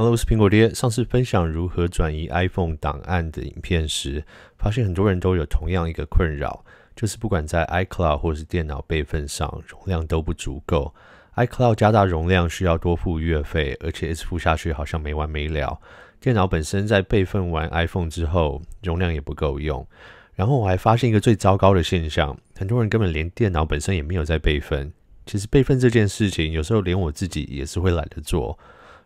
Hello，我是苹果爹。上次分享如何转移 iPhone 档案的影片时，发现很多人都有同样一个困扰，就是不管在 iCloud 或是电脑备份上，容量都不足够。iCloud 加大容量需要多付月费，而且一直付下去好像没完没了。电脑本身在备份完 iPhone 之后，容量也不够用。然后我还发现一个最糟糕的现象，很多人根本连电脑本身也没有在备份。其实备份这件事情，有时候连我自己也是会懒得做。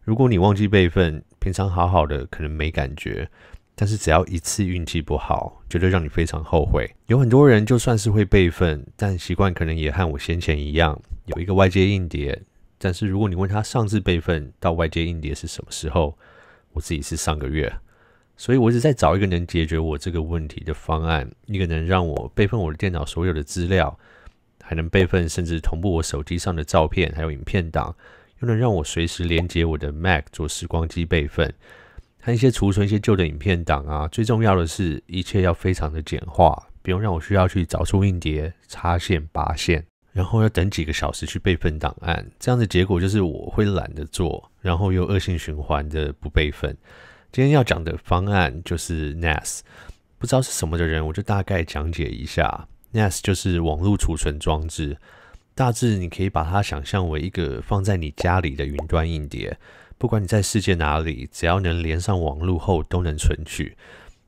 如果你忘记备份，平常好好的可能没感觉，但是只要一次运气不好，绝对让你非常后悔。有很多人就算是会备份，但习惯可能也和我先前一样，有一个外接硬碟。但是如果你问他上次备份到外接硬碟是什么时候，我自己是上个月。所以我一直在找一个能解决我这个问题的方案，一个能让我备份我的电脑所有的资料，还能备份甚至同步我手机上的照片还有影片档。又能让我随时连接我的 Mac 做时光机备份，和一些储存一些旧的影片档啊。最重要的是一切要非常的简化，不用让我需要去找出硬碟、插线、拔线，然后要等几个小时去备份档案。这样的结果就是我会懒得做，然后又恶性循环的不备份。今天要讲的方案就是 NAS，不知道是什么的人，我就大概讲解一下。NAS 就是网络储存装置。大致你可以把它想象为一个放在你家里的云端硬碟，不管你在世界哪里，只要能连上网络后都能存取。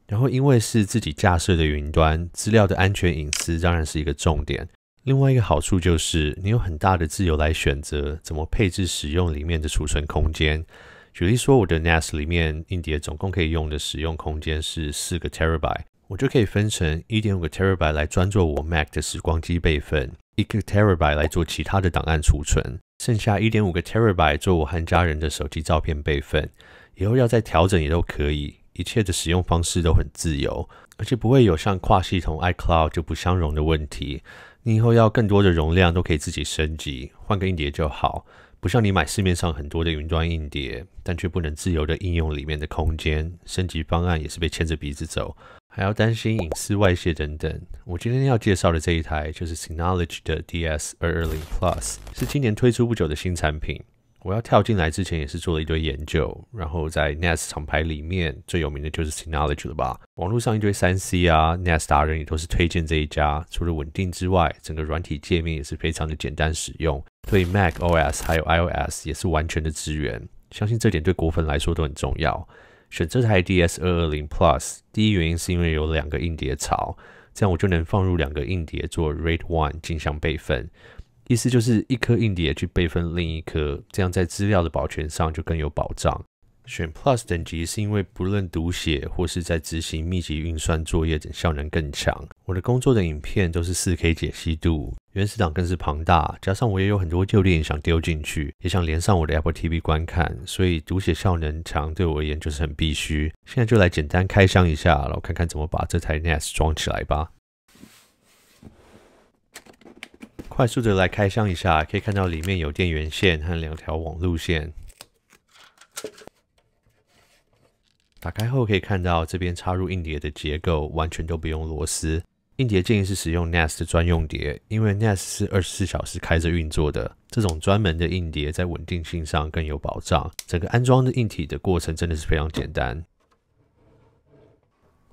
然后因为是自己架设的云端，资料的安全隐私当然是一个重点。另外一个好处就是你有很大的自由来选择怎么配置使用里面的储存空间。举例说，我的 NAS 里面硬碟总共可以用的使用空间是四个 Terabyte，我就可以分成一点五个 Terabyte 来专做我 Mac 的时光机备份。一个 terabyte 来做其他的档案储存，剩下一点五个 terabyte 做我和家人的手机照片备份。以后要再调整也都可以，一切的使用方式都很自由，而且不会有像跨系统 iCloud 就不相容的问题。你以后要更多的容量都可以自己升级，换个硬碟就好，不像你买市面上很多的云端硬碟，但却不能自由的应用里面的空间。升级方案也是被牵着鼻子走。还要担心隐私外泄等等。我今天要介绍的这一台就是 Synology 的 DS 二二零 Plus，是今年推出不久的新产品。我要跳进来之前也是做了一堆研究，然后在 NAS 厂牌里面最有名的就是 Synology 了吧？网络上一堆三 C 啊，NAS 达人也都是推荐这一家。除了稳定之外，整个软体界面也是非常的简单使用，对 Mac OS 还有 iOS 也是完全的支援。相信这点对果粉来说都很重要。选这台 DS 二二零 Plus，第一原因是因为有两个硬碟槽，这样我就能放入两个硬碟做 RAID one 镜像备份，意思就是一颗硬碟去备份另一颗，这样在资料的保全上就更有保障。选 Plus 等级是因为不论读写或是在执行密集运算作业等效能更强。我的工作的影片都是 4K 解析度，原始档更是庞大，加上我也有很多旧电影想丢进去，也想连上我的 Apple TV 观看，所以读写效能强对我而言就是很必须。现在就来简单开箱一下，然后看看怎么把这台 NAS 装起来吧。快速的来开箱一下，可以看到里面有电源线和两条网路线。开后可以看到，这边插入硬碟的结构完全都不用螺丝。硬碟建议是使用 NAS 的专用碟，因为 NAS 是二十四小时开着运作的。这种专门的硬碟在稳定性上更有保障。整个安装的硬体的过程真的是非常简单。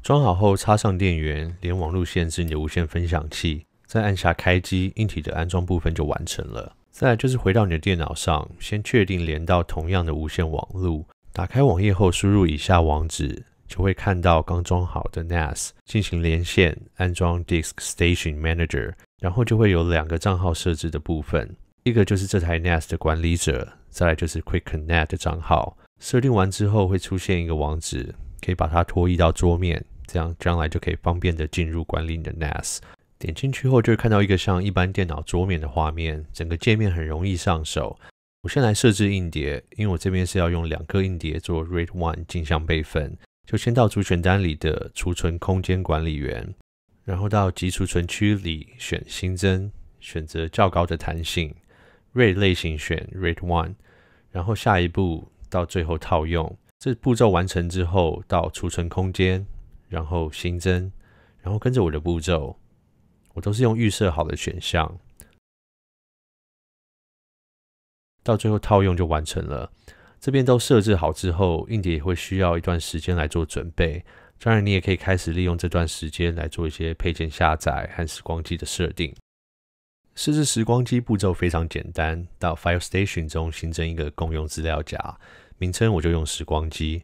装好后插上电源，连网路线至你的无线分享器，再按下开机，硬体的安装部分就完成了。再来就是回到你的电脑上，先确定连到同样的无线网路。打开网页后，输入以下网址，就会看到刚装好的 NAS 进行连线、安装 Disk Station Manager，然后就会有两个账号设置的部分，一个就是这台 NAS 的管理者，再来就是 Quick Connect 的账号。设定完之后会出现一个网址，可以把它拖移到桌面，这样将来就可以方便的进入管理你的 NAS。点进去后就会看到一个像一般电脑桌面的画面，整个界面很容易上手。我先来设置硬碟，因为我这边是要用两颗硬碟做 RAID one 镜像备份，就先到主选单里的储存空间管理员，然后到集储存区里选新增，选择较高的弹性，RAID 类型选 RAID one，然后下一步到最后套用。这步骤完成之后，到储存空间，然后新增，然后跟着我的步骤，我都是用预设好的选项。到最后套用就完成了。这边都设置好之后，硬碟也会需要一段时间来做准备。当然，你也可以开始利用这段时间来做一些配件下载和时光机的设定。设置时光机步骤非常简单，到 File Station 中新增一个共用资料夹，名称我就用时光机。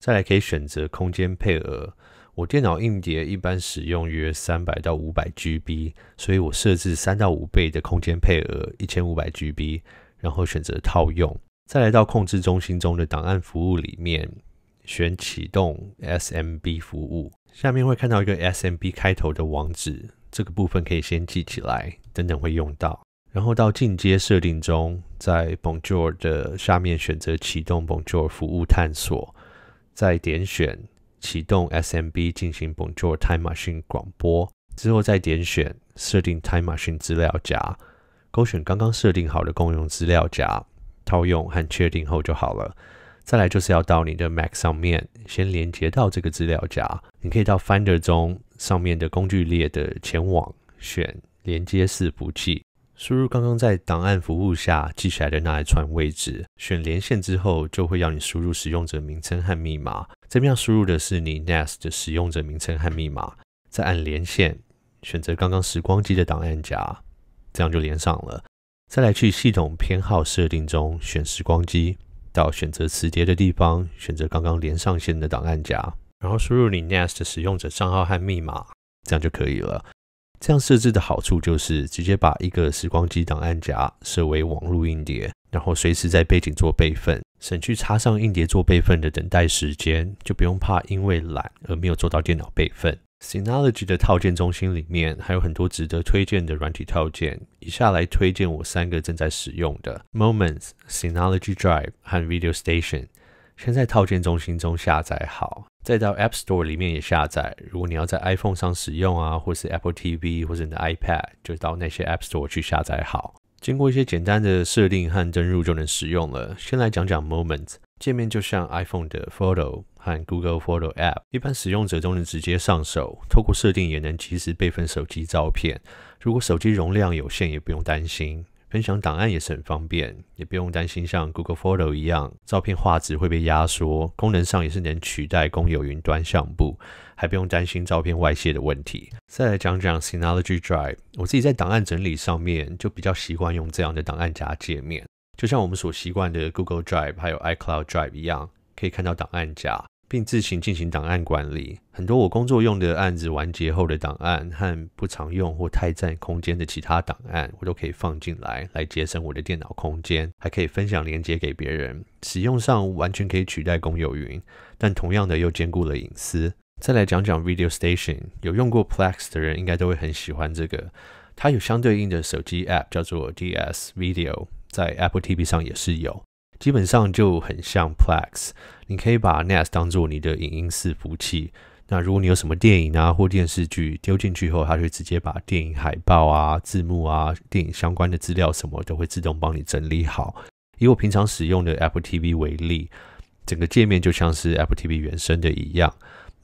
再来可以选择空间配额，我电脑硬碟一般使用约三百到五百 GB，所以我设置三到五倍的空间配额，一千五百 GB，然后选择套用。再来到控制中心中的档案服务里面，选启动 SMB 服务，下面会看到一个 SMB 开头的网址。这个部分可以先记起来，等等会用到。然后到进阶设定中，在 Bonjour 的下面选择启动 Bonjour 服务探索，再点选启动 SMB 进行 Bonjour Time Machine 广播，之后再点选设定 Time Machine 资料夹，勾选刚刚设定好的共用资料夹，套用和确定后就好了。再来就是要到你的 Mac 上面，先连接到这个资料夹。你可以到 Finder 中上面的工具列的前往，选连接伺服器，输入刚刚在档案服务下记起来的那一串位置，选连线之后，就会要你输入使用者名称和密码。这边要输入的是你 NAS 的使用者名称和密码，再按连线，选择刚刚时光机的档案夹，这样就连上了。再来去系统偏好设定中选时光机。到选择磁碟的地方，选择刚刚连上线的档案夹，然后输入你 NAS 的使用者账号和密码，这样就可以了。这样设置的好处就是直接把一个时光机档案夹设为网络硬碟，然后随时在背景做备份，省去插上硬碟做备份的等待时间，就不用怕因为懒而没有做到电脑备份。Synology 的套件中心里面还有很多值得推荐的软体套件，以下来推荐我三个正在使用的：Moments、Synology Drive 和 Video Station。先在套件中心中下载好，再到 App Store 里面也下载。如果你要在 iPhone 上使用啊，或是 Apple TV 或者你的 iPad，就到那些 App Store 去下载好。经过一些简单的设定和登入就能使用了。先来讲讲 Moment，。界面就像 iPhone 的 Photo 和 Google Photo App，一般使用者都能直接上手，透过设定也能及时备份手机照片。如果手机容量有限，也不用担心，分享档案也是很方便，也不用担心像 Google Photo 一样照片画质会被压缩。功能上也是能取代公有云端相簿，还不用担心照片外泄的问题。再来讲讲 Synology Drive，我自己在档案整理上面就比较习惯用这样的档案夹界面。就像我们所习惯的 Google Drive 还有 iCloud Drive 一样，可以看到档案夹，并自行进行档案管理。很多我工作用的案子完结后的档案和不常用或太占空间的其他档案，我都可以放进来，来节省我的电脑空间，还可以分享连接给别人。使用上完全可以取代公有云，但同样的又兼顾了隐私。再来讲讲 Video Station，有用过 Plex 的人应该都会很喜欢这个，它有相对应的手机 App 叫做 DS Video。在 Apple TV 上也是有，基本上就很像 Plex。你可以把 NAS 当做你的影音伺服器。那如果你有什么电影啊或电视剧丢进去后，它会直接把电影海报啊、字幕啊、电影相关的资料什么都会自动帮你整理好。以我平常使用的 Apple TV 为例，整个界面就像是 Apple TV 原生的一样。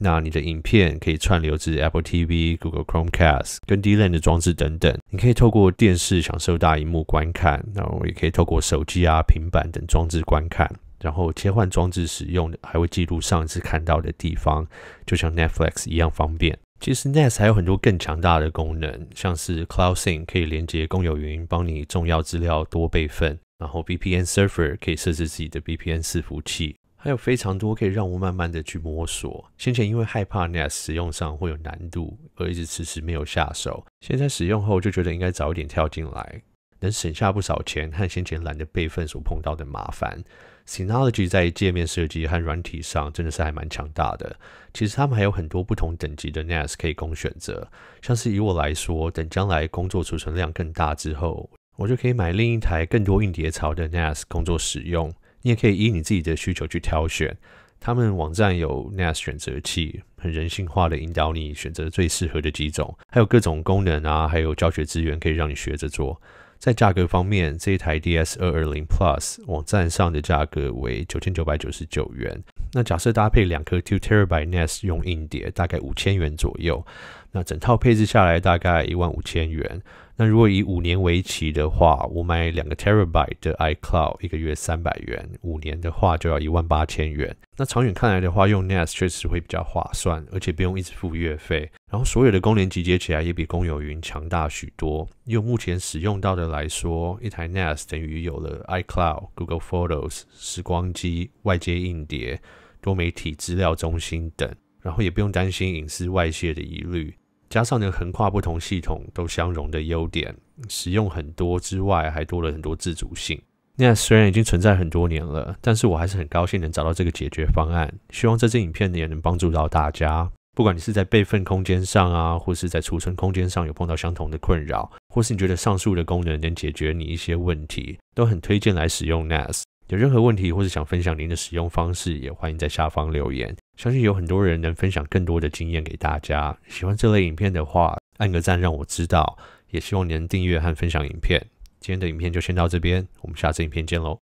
那你的影片可以串流至 Apple TV、Google Chromecast、跟 D-LAN 的装置等等。你可以透过电视享受大荧幕观看，然后也可以透过手机啊、平板等装置观看。然后切换装置使用，还会记录上一次看到的地方，就像 Netflix 一样方便。其实 NAS 还有很多更强大的功能，像是 Cloud Sync 可以连接公有云，帮你重要资料多备份。然后 VPN Server 可以设置自己的 VPN 伺服器。还有非常多可以让我慢慢的去摸索。先前因为害怕 NAS 使用上会有难度，而一直迟迟没有下手。现在使用后就觉得应该早一点跳进来，能省下不少钱和先前懒得备份所碰到的麻烦。Synology 在界面设计和软体上真的是还蛮强大的。其实他们还有很多不同等级的 NAS 可以供选择。像是以我来说，等将来工作储存量更大之后，我就可以买另一台更多硬碟槽的 NAS 工作使用。你也可以依你自己的需求去挑选，他们网站有 NAS 选择器，很人性化的引导你选择最适合的几种，还有各种功能啊，还有教学资源可以让你学着做。在价格方面，这一台 DS 二二零 Plus 网站上的价格为九千九百九十九元。那假设搭配两颗 Two Terabyte NAS 用硬碟，大概五千元左右。那整套配置下来大概一万五千元。那如果以五年为期的话，我买两个 terabyte 的 iCloud，一个月三百元，五年的话就要一万八千元。那长远看来的话，用 NAS 确实会比较划算，而且不用一直付月费。然后所有的功能集结起来也比公有云强大许多。用目前使用到的来说，一台 NAS 等于有了 iCloud、Google Photos、时光机、外接硬碟、多媒体资料中心等，然后也不用担心隐私外泄的疑虑。加上呢，横跨不同系统都相容的优点，使用很多之外，还多了很多自主性。那虽然已经存在很多年了，但是我还是很高兴能找到这个解决方案。希望这支影片也能帮助到大家。不管你是在备份空间上啊，或是在储存空间上有碰到相同的困扰，或是你觉得上述的功能能解决你一些问题，都很推荐来使用 NAS。有任何问题或是想分享您的使用方式，也欢迎在下方留言。相信有很多人能分享更多的经验给大家。喜欢这类影片的话，按个赞让我知道。也希望你能订阅和分享影片。今天的影片就先到这边，我们下次影片见喽。